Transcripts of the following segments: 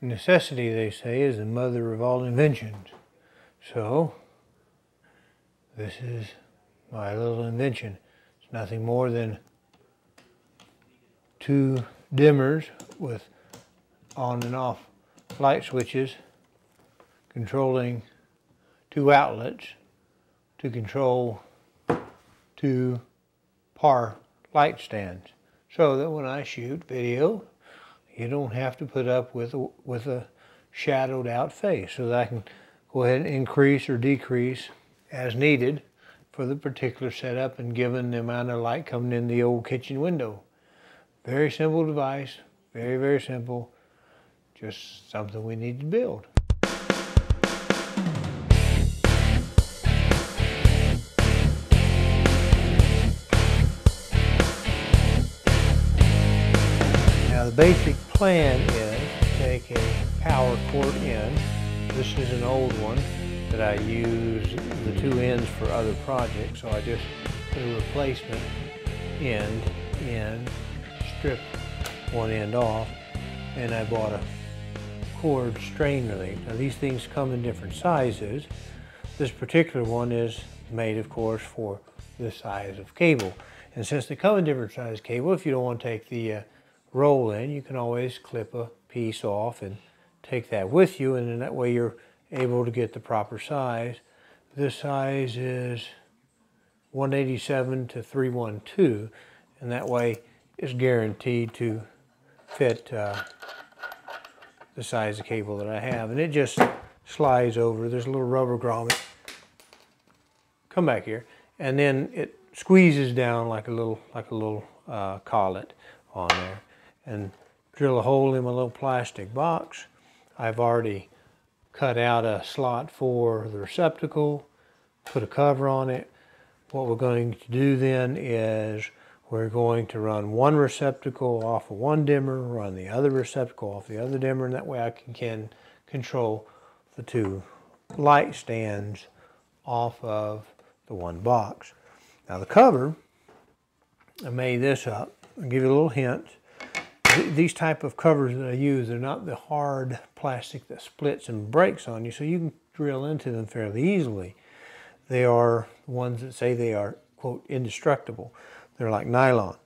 necessity, they say, is the mother of all inventions. So, this is my little invention. It's nothing more than two dimmers with on and off light switches controlling two outlets to control two par light stands so that when I shoot video you don't have to put up with a, with a shadowed out face so that I can go ahead and increase or decrease as needed for the particular setup and given the amount of light coming in the old kitchen window. Very simple device, very, very simple, just something we need to build. Basic plan is to take a power cord in. This is an old one that I use the two ends for other projects, so I just put a replacement end in, strip one end off, and I bought a cord strain relief. Now these things come in different sizes. This particular one is made, of course, for this size of cable. And since they come in different size cable, if you don't want to take the uh, roll in, you can always clip a piece off and take that with you, and then that way you're able to get the proper size. This size is 187 to 312, and that way it's guaranteed to fit uh, the size of cable that I have. And it just slides over. There's a little rubber grommet. Come back here. And then it squeezes down like a little, like a little uh, collet on there. And drill a hole in my little plastic box. I've already cut out a slot for the receptacle, put a cover on it. What we're going to do then is we're going to run one receptacle off of one dimmer, run the other receptacle off the other dimmer, and that way I can, can control the two light stands off of the one box. Now the cover, I made this up. I'll give you a little hint. These type of covers that I use, they're not the hard plastic that splits and breaks on you, so you can drill into them fairly easily. They are ones that say they are, quote, indestructible. They're like nylon.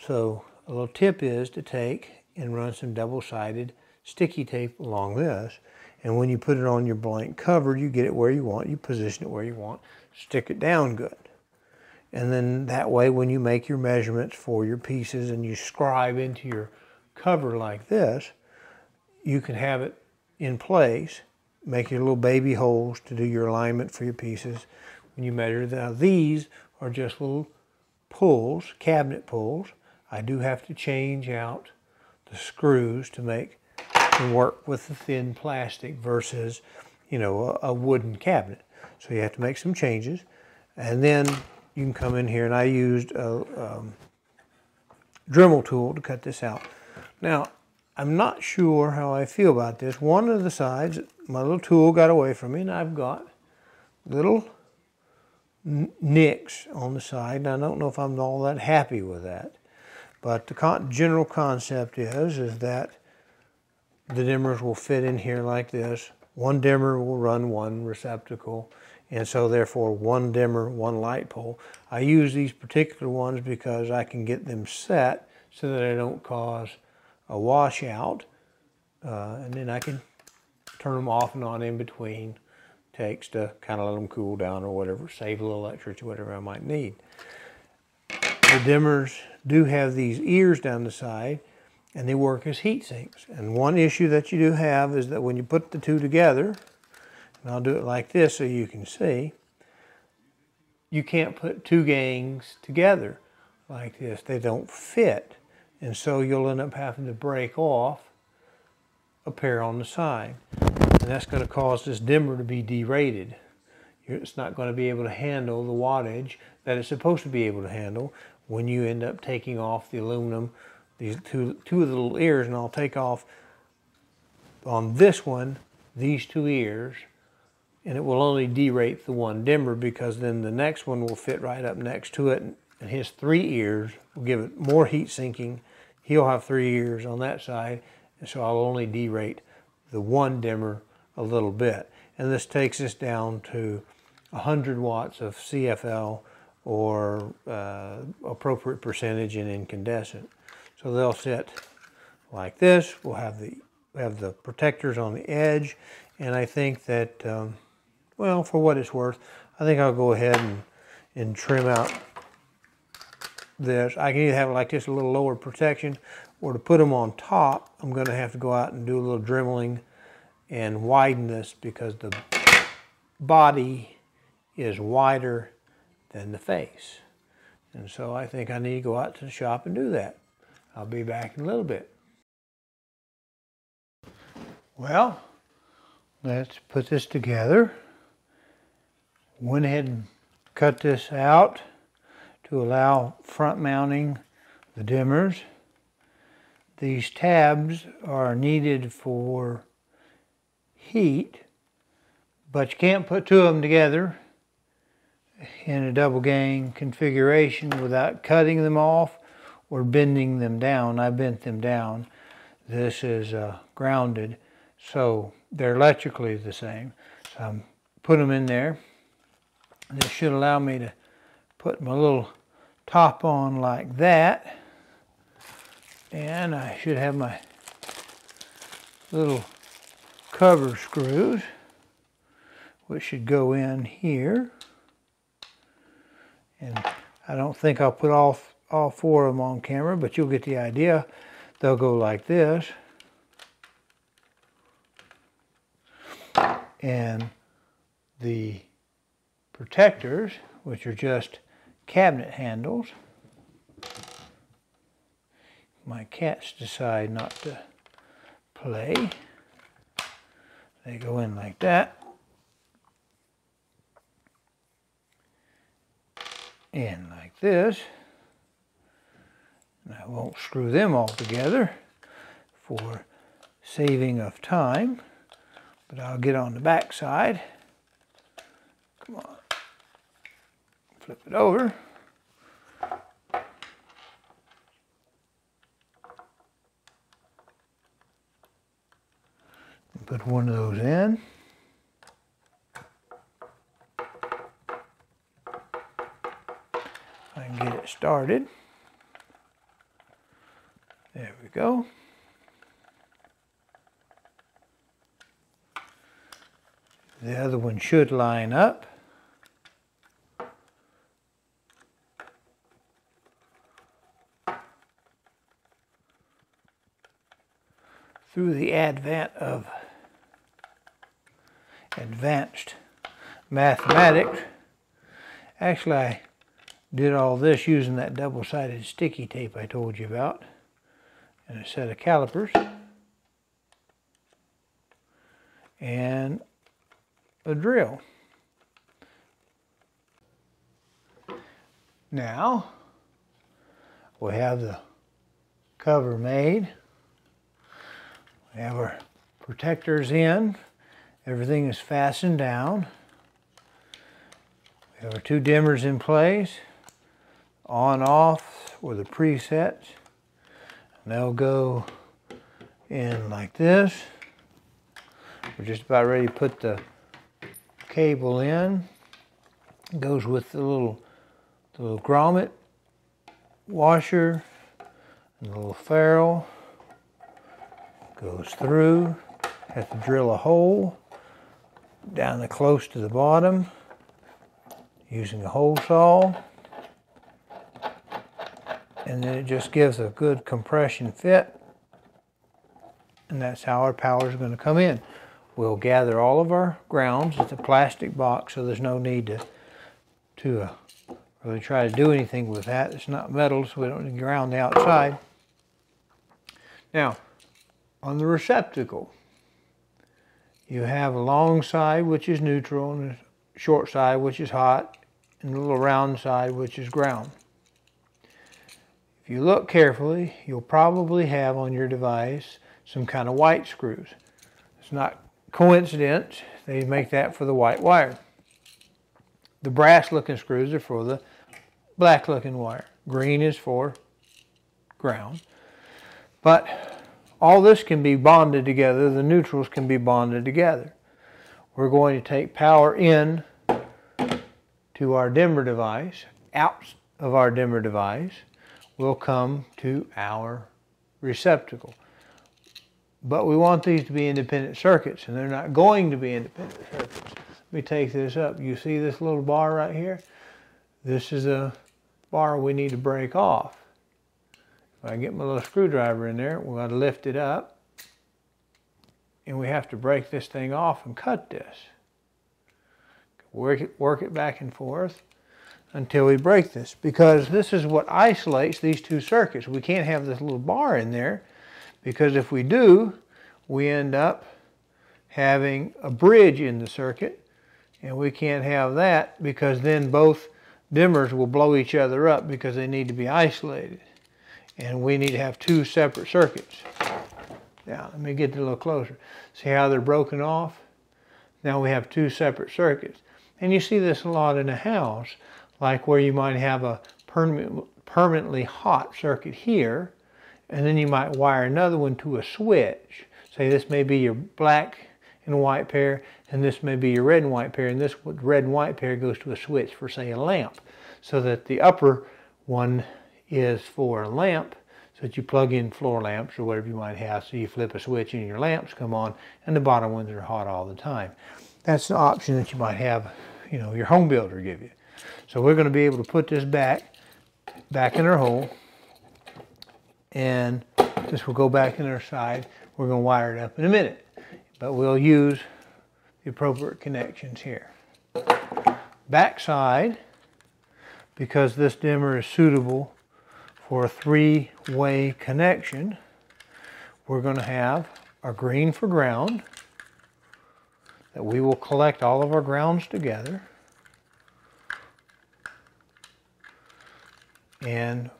So a little tip is to take and run some double-sided sticky tape along this. And when you put it on your blank cover, you get it where you want, you position it where you want, stick it down good. And then that way, when you make your measurements for your pieces and you scribe into your cover like this, you can have it in place, make your little baby holes to do your alignment for your pieces. When you measure, now these are just little pulls, cabinet pulls. I do have to change out the screws to make them work with the thin plastic versus, you know, a, a wooden cabinet. So you have to make some changes. And then you can come in here and I used a um, Dremel tool to cut this out. Now, I'm not sure how I feel about this. One of the sides, my little tool got away from me and I've got little nicks on the side. And I don't know if I'm all that happy with that. But the con general concept is, is that the dimmers will fit in here like this. One dimmer will run one receptacle. And so therefore one dimmer, one light pole. I use these particular ones because I can get them set so that I don't cause a washout. Uh, and then I can turn them off and on in between takes to kind of let them cool down or whatever, save a little electricity, whatever I might need. The dimmers do have these ears down the side and they work as heat sinks. And one issue that you do have is that when you put the two together, and I'll do it like this so you can see, you can't put two gangs together like this. They don't fit. And so you'll end up having to break off a pair on the side. And that's going to cause this dimmer to be derated. It's not going to be able to handle the wattage that it's supposed to be able to handle when you end up taking off the aluminum, these two, two of the little ears, and I'll take off on this one, these two ears, and it will only derate the one dimmer because then the next one will fit right up next to it, and his three ears will give it more heat sinking. He'll have three ears on that side, and so I'll only derate the one dimmer a little bit. And this takes us down to 100 watts of CFL or uh, appropriate percentage in incandescent. So they'll sit like this. We'll have the have the protectors on the edge, and I think that, um, well, for what it's worth, I think I'll go ahead and, and trim out this. I can either have like this, a little lower protection, or to put them on top, I'm going to have to go out and do a little dremeling and widen this because the body is wider than the face. And so I think I need to go out to the shop and do that. I'll be back in a little bit. Well, let's put this together. Went ahead and cut this out to allow front mounting the dimmers. These tabs are needed for heat, but you can't put two of them together in a double gang configuration without cutting them off or bending them down. I bent them down. This is uh, grounded, so they're electrically the same. So I'm put them in there. This should allow me to put my little top on like that. And I should have my little cover screws, which should go in here. And I don't think I'll put all, all four of them on camera, but you'll get the idea. They'll go like this. And the protectors, which are just cabinet handles. My cats decide not to play. They go in like that. In like this. And I won't screw them all together for saving of time, but I'll get on the back side. Come on. Flip it over. Put one of those in. I can get it started. There we go. The other one should line up. Through the advent of advanced mathematics. Actually, I did all this using that double-sided sticky tape I told you about and a set of calipers and a drill. Now, we have the cover made. We have our protectors in Everything is fastened down. We have our two dimmers in place, on off with the presets. And they'll go in like this. We're just about ready to put the cable in. It goes with the little, the little grommet washer and the little ferrule. Goes through. Have to drill a hole down the close to the bottom using a hole saw. And then it just gives a good compression fit. And that's how our power is going to come in. We'll gather all of our grounds. It's a plastic box, so there's no need to, to uh, really try to do anything with that. It's not metal, so we don't ground the outside. Now, on the receptacle, you have a long side, which is neutral, and a short side, which is hot, and a little round side, which is ground. If you look carefully, you'll probably have on your device some kind of white screws. It's not coincidence. They make that for the white wire. The brass looking screws are for the black looking wire. Green is for ground. But all this can be bonded together. The neutrals can be bonded together. We're going to take power in to our dimmer device. Out of our dimmer device will come to our receptacle. But we want these to be independent circuits, and they're not going to be independent circuits. Let me take this up. You see this little bar right here? This is a bar we need to break off. If I get my little screwdriver in there, we're going to lift it up, and we have to break this thing off and cut this. Work it, work it back and forth until we break this because this is what isolates these two circuits. We can't have this little bar in there because if we do, we end up having a bridge in the circuit and we can't have that because then both dimmers will blow each other up because they need to be isolated. And we need to have two separate circuits. Now, let me get a little closer. See how they're broken off? Now we have two separate circuits. And you see this a lot in a house, like where you might have a permanently hot circuit here, and then you might wire another one to a switch. Say this may be your black and white pair, and this may be your red and white pair, and this red and white pair goes to a switch for, say, a lamp. So that the upper one is for a lamp, so that you plug in floor lamps or whatever you might have, so you flip a switch and your lamps come on, and the bottom ones are hot all the time. That's the option that you might have, you know, your home builder give you. So we're going to be able to put this back, back in our hole, and this will go back in our side. We're going to wire it up in a minute, but we'll use the appropriate connections here. Back side, because this dimmer is suitable for a three-way connection, we're going to have our green for ground, that we will collect all of our grounds together. And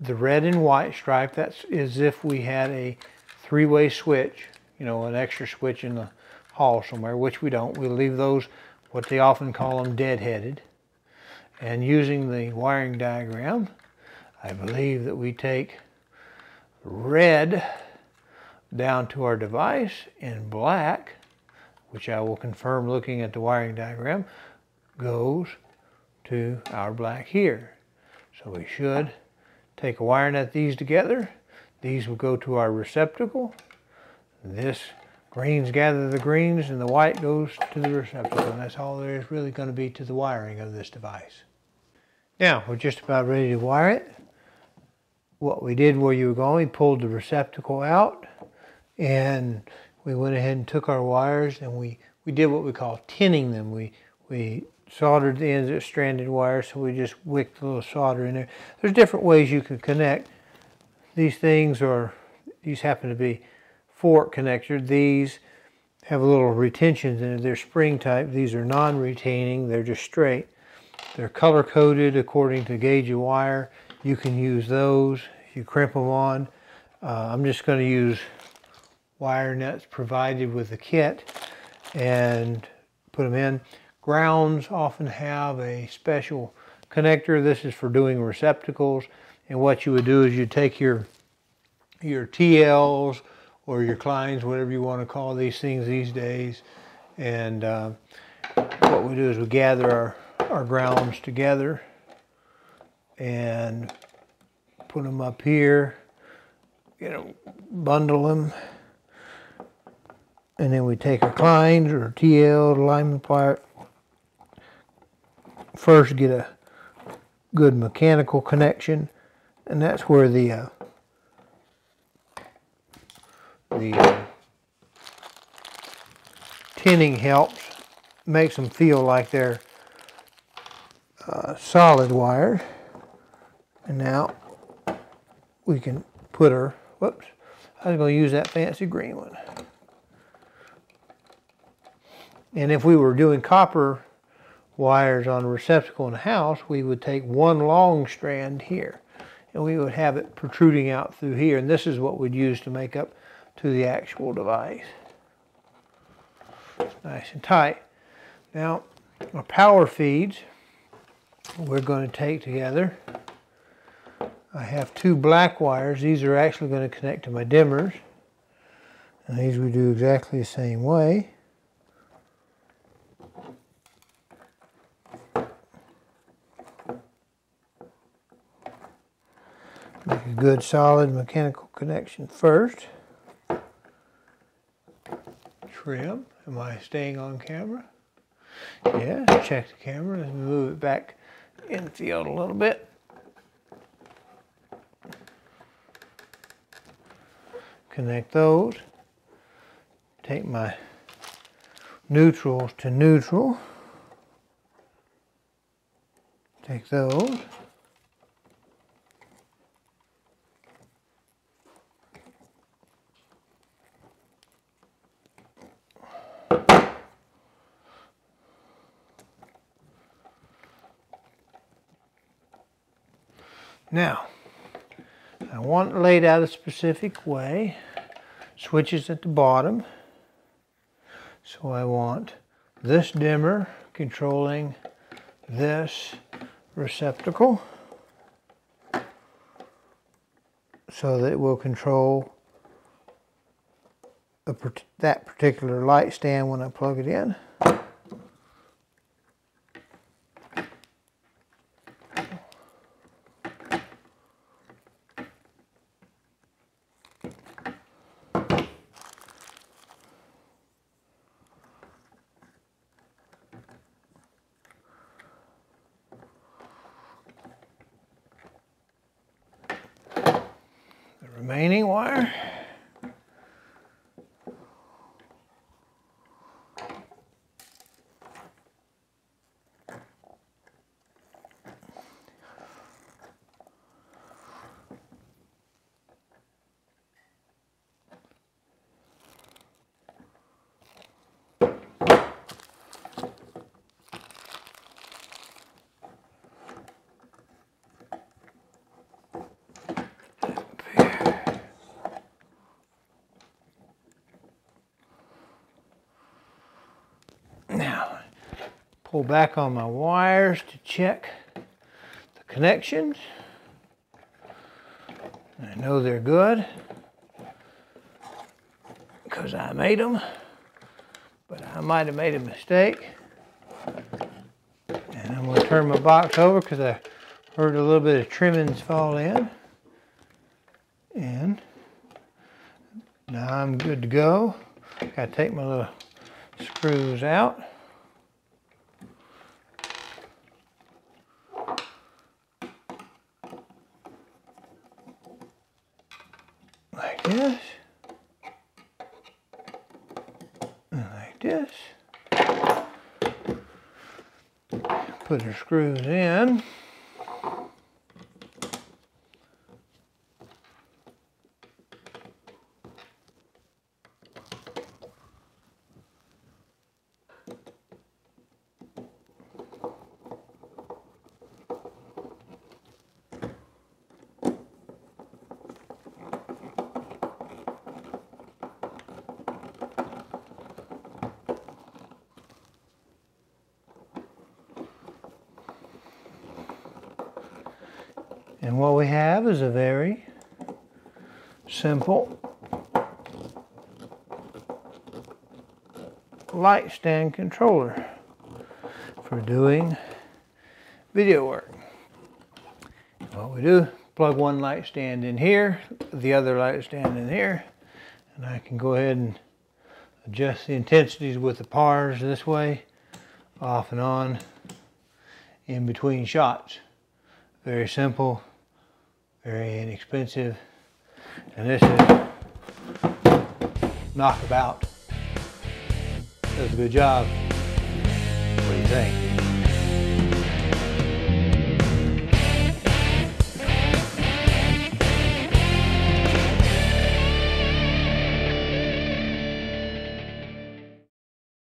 the red and white stripe, that's as if we had a three-way switch, you know, an extra switch in the hall somewhere, which we don't. We leave those, what they often call them, dead-headed. And using the wiring diagram, I believe that we take red down to our device and black, which I will confirm looking at the wiring diagram, goes to our black here. So we should Take a wire nut these together. These will go to our receptacle. This greens gather the greens and the white goes to the receptacle. And that's all there is really going to be to the wiring of this device. Now, we're just about ready to wire it. What we did where you were going, we pulled the receptacle out and we went ahead and took our wires and we, we did what we call tinning them. We, we soldered the ends of stranded wire, so we just wicked a little solder in there. There's different ways you can connect. These things are, these happen to be fork connectors. These have a little retentions in. They're spring type. These are non-retaining. They're just straight. They're color coded according to gauge of wire. You can use those. You crimp them on. Uh, I'm just going to use wire nuts provided with the kit and put them in. Grounds often have a special connector. This is for doing receptacles. And what you would do is you take your your TLs or your Kleins, whatever you want to call these things these days. And uh, what we do is we gather our, our grounds together and put them up here, you know, bundle them. And then we take our Kleins or TL, alignment plier, first get a good mechanical connection and that's where the uh, the uh, tinning helps makes them feel like they're uh, solid wires and now we can put our whoops I was going to use that fancy green one and if we were doing copper wires on a receptacle in a house, we would take one long strand here and we would have it protruding out through here. And this is what we'd use to make up to the actual device. Nice and tight. Now, our power feeds, we're going to take together. I have two black wires. These are actually going to connect to my dimmers. And these we do exactly the same way. Make a good solid mechanical connection first. Trim. Am I staying on camera? Yeah, check the camera. Let's move it back in field a little bit. Connect those. Take my neutrals to neutral. Take those. Now, I want it laid out a specific way. Switches at the bottom. So I want this dimmer controlling this receptacle so that it will control a, that particular light stand when I plug it in. Remaining wire. Pull back on my wires to check the connections. I know they're good because I made them, but I might have made a mistake. And I'm going to turn my box over because I heard a little bit of trimmings fall in. And now I'm good to go. I got to take my little screws out. this. Like this. Put the screws in. And what we have is a very simple light stand controller for doing video work. What we do, plug one light stand in here, the other light stand in here, and I can go ahead and adjust the intensities with the pars this way, off and on, in between shots. Very simple, very inexpensive. And this is knockabout. Does a good job. What do you think?